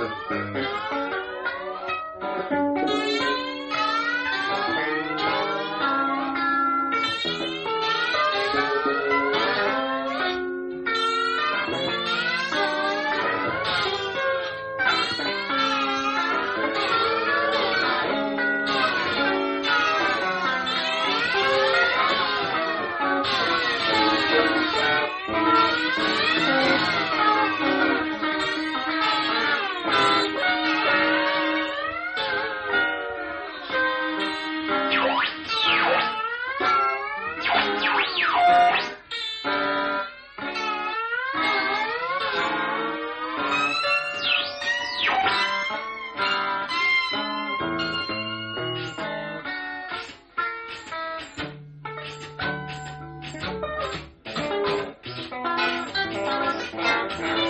Música Thank you.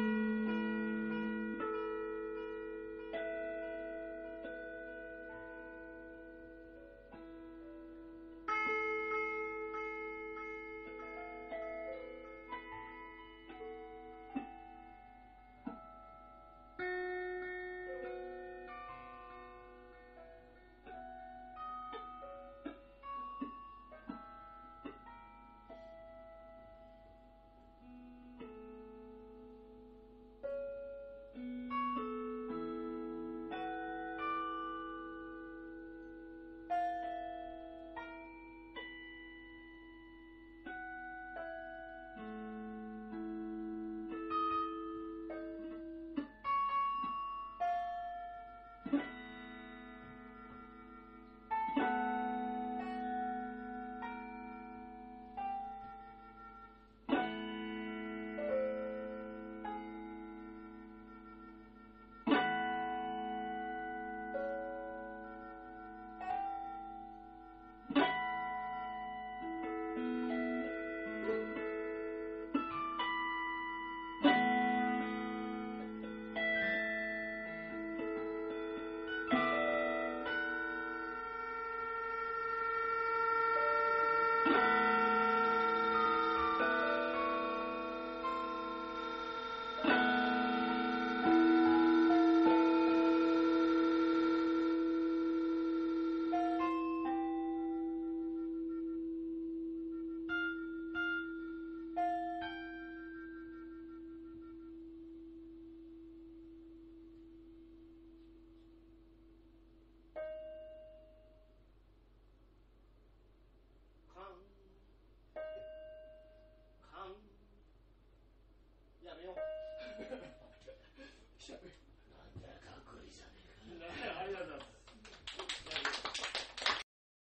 sure